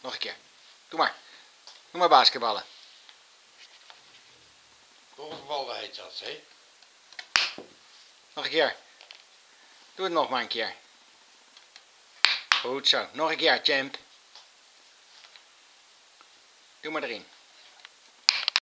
Nog een keer. Doe maar. Doe maar basketballen. Golfballen heet dat, hè? Nog een keer. Doe het nog maar een keer. Goed zo. Nog een keer, champ. Doe maar erin.